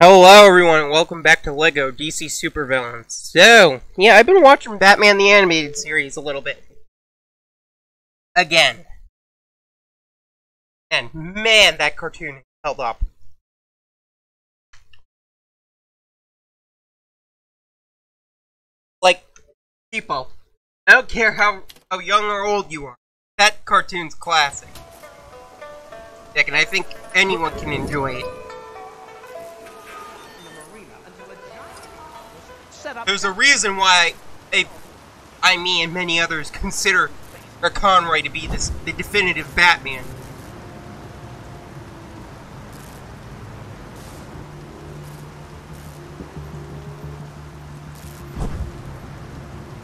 Hello everyone welcome back to LEGO DC Supervillains. So, yeah, I've been watching Batman the Animated Series a little bit. Again. And man, that cartoon held up. Like, people, I don't care how, how young or old you are, that cartoon's classic. Heck, and I think anyone can enjoy it. There's a reason why I, me, and many others consider Conroy to be this, the definitive Batman.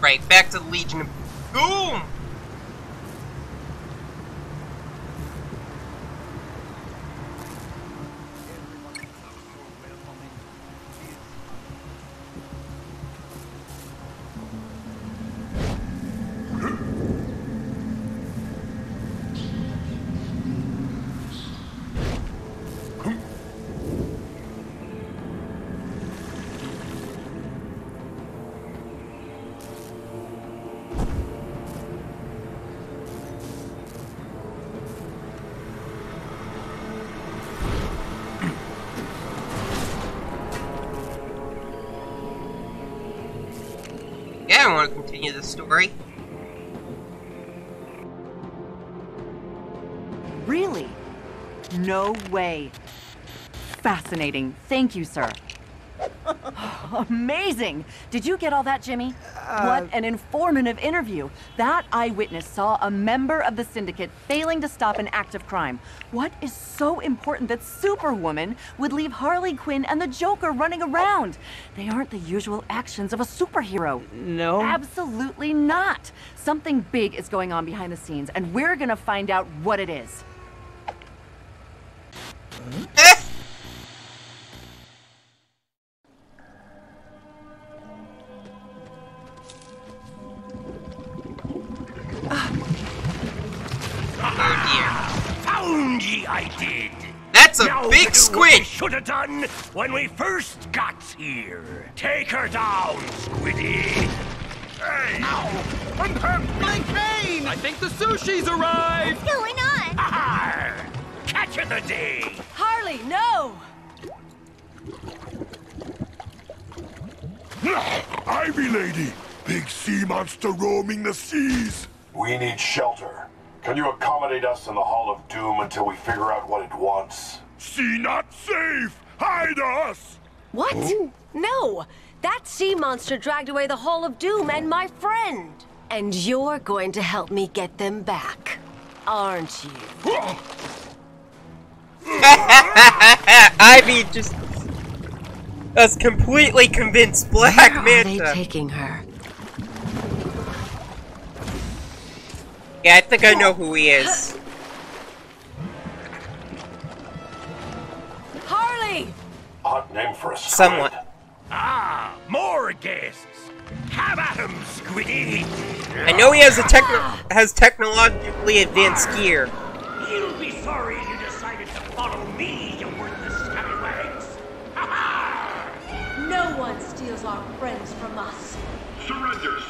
Right, back to the Legion of Boom! Story. Really? No way. Fascinating. Thank you, sir. Amazing! Did you get all that, Jimmy? What uh, an informative interview. That eyewitness saw a member of the syndicate failing to stop an act of crime. What is so important that Superwoman would leave Harley Quinn and the Joker running around? They aren't the usual actions of a superhero. No. Absolutely not. Something big is going on behind the scenes, and we're gonna find out what it is. Found ye, I did. That's a Now big to do What we squid! should have done when we first got here. Take her down, Squiddy. Hey! I'm hurt my pain! I think the sushi's arrived! What's going on? Arr! Catch of the day. Harley, no! Ivy Lady! Big sea monster roaming the seas! We need shelter. Can you accommodate us in the Hall of Doom until we figure out what it wants? Sea not safe! Hide us! What? No! That sea monster dragged away the Hall of Doom and my friend. And you're going to help me get them back, aren't you? Ivy just was completely convinced Black Where are they Manta. taking her? Yeah, I think I know who he is. Harley! Odd name for a squid. Somewhat. Ah, more guests. Have at 'em, Squiddy. I know he has a techno has technologically advanced gear.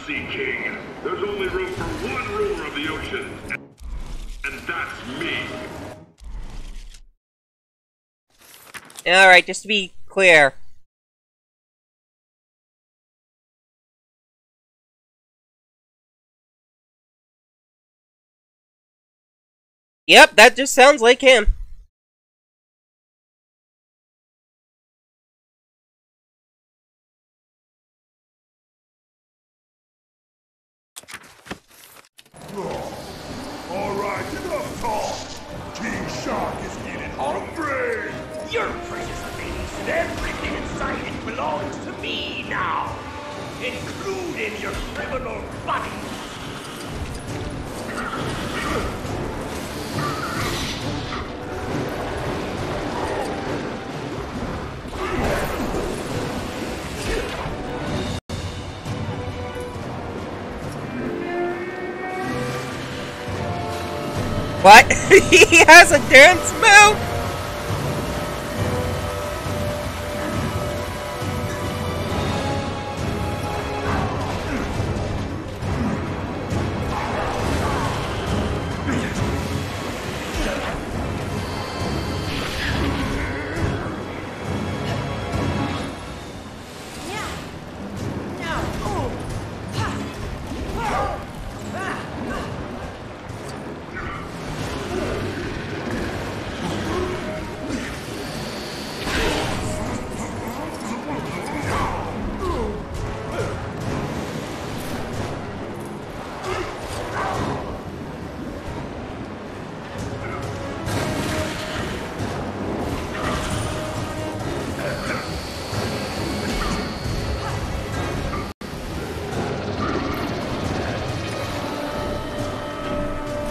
Sea King. There's only room for one ruler of the ocean, and that's me. Alright, just to be clear. Yep, that just sounds like him. Your criminal body. What? he has a dance move?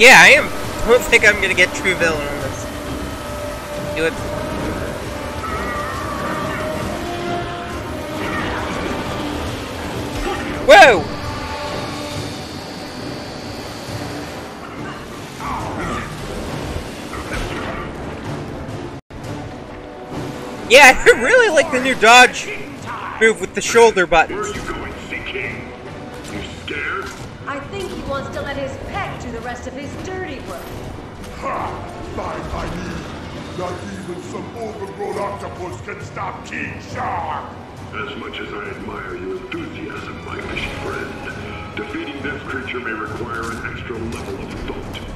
Yeah, I am. I don't think I'm gonna get true villain on this. Do it. Whoa! Yeah, I really like the new dodge move with the shoulder buttons. Rest of his dirty work. Ha! Fine by me. Not even some overgrown octopus can stop King Shark. As much as I admire your enthusiasm, my fishy friend, defeating this creature may require an extra level of thought.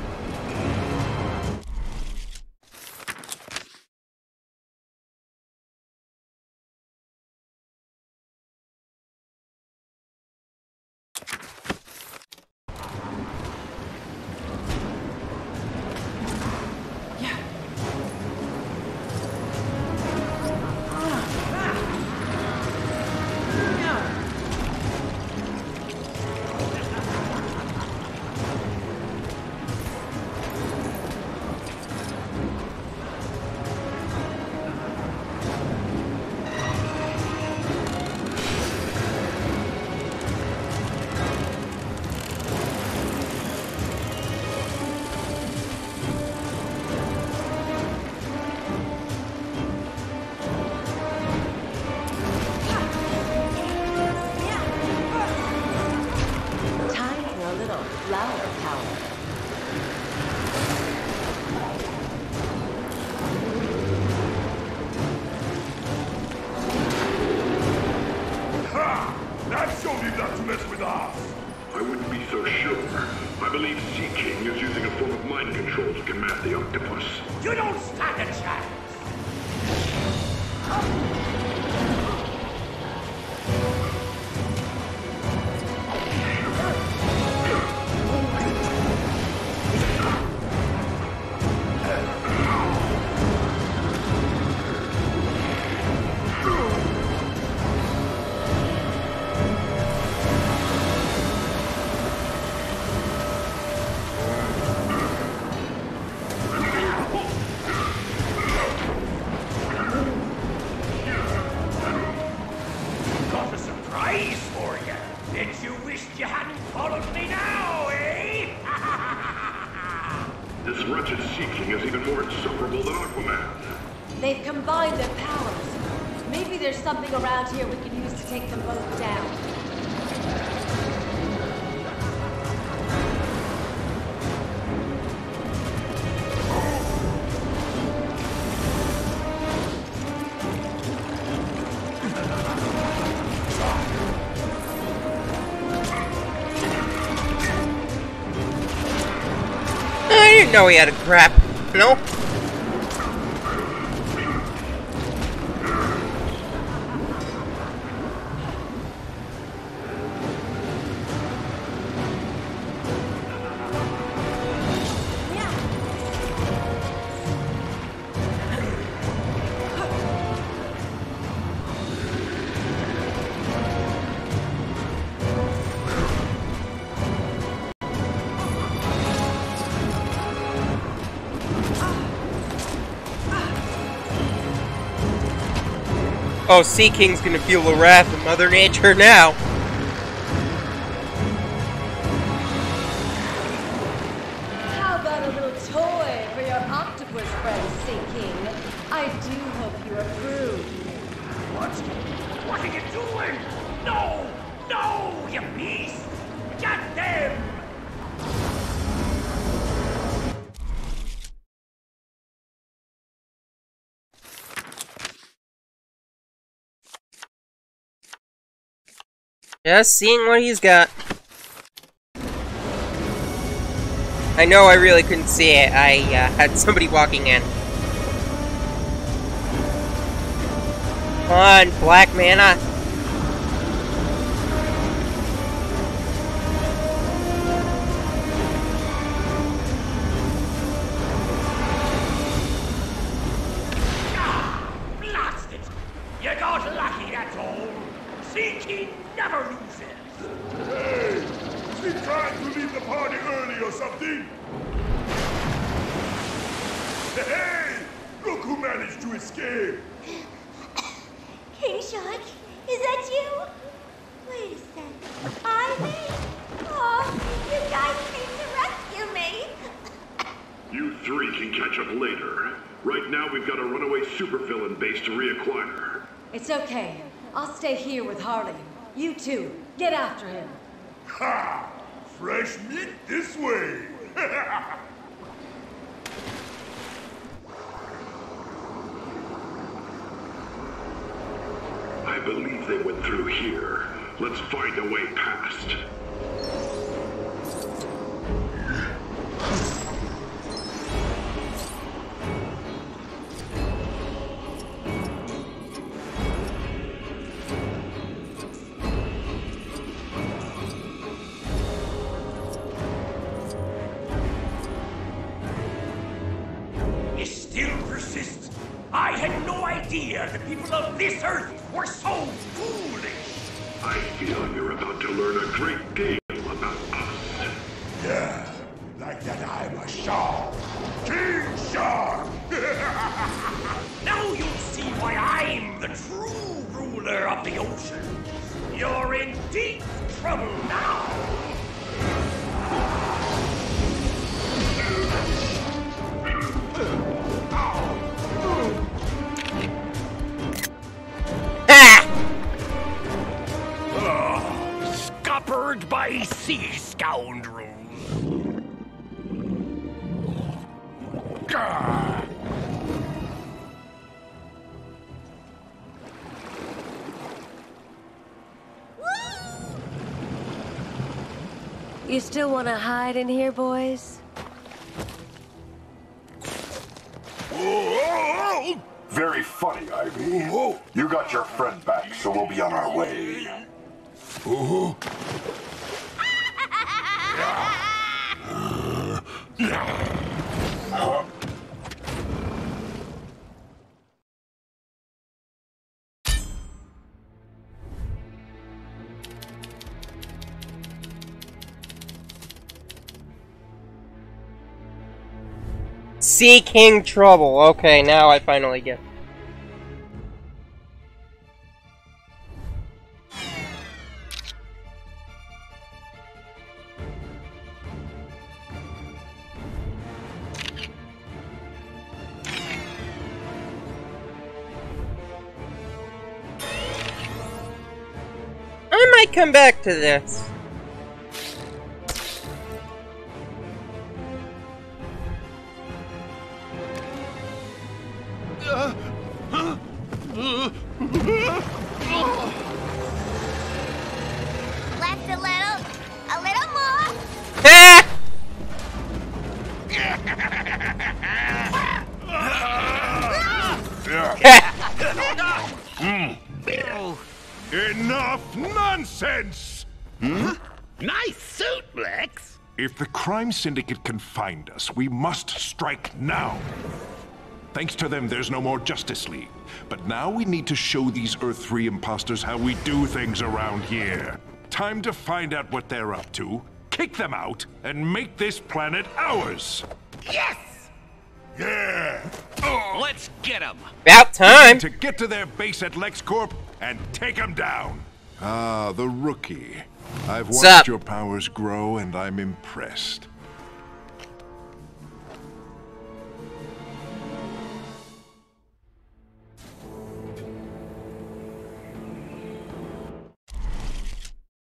Wretched Sea King is even more insufferable than Aquaman. They've combined their powers. Maybe there's something around here we can use to take them both down. Didn't know he had a crap. No? Oh, Sea King's gonna feel the wrath of Mother Nature now. How about a little toy for your octopus friend, Sea King? I do hope you approve. What? What are you doing? No! No, you beast! Just seeing what he's got. I know I really couldn't see it. I uh, had somebody walking in. Come on, Black Manta. Can later. Right now, we've got a runaway supervillain base to reacquire. It's okay. I'll stay here with Harley. You two, get after him. Ha! Fresh meat this way! I believe they went through here. Let's find a way past. The people of this earth were so foolish. I feel you're about to learn a great deal scuppered see, sea scoundrels. Gah. You still want to hide in here, boys? Very funny, Ivy. You got your friend back, so we'll be on our way. Sea King Trouble. Okay, now I finally get. Come back to this. Left crime syndicate can find us, we must strike now. Thanks to them, there's no more Justice League. But now we need to show these Earth 3 imposters how we do things around here. Time to find out what they're up to, kick them out, and make this planet ours! Yes. Yeah! Let's get him. About time. To get to their base at LexCorp and take them down! Ah, the rookie. I've What's watched up? your powers grow and I'm impressed.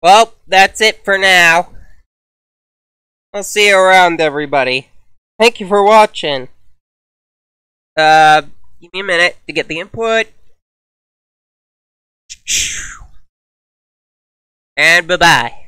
Well, that's it for now. I'll see you around, everybody. Thank you for watching. Uh, give me a minute to get the input. And bye-bye.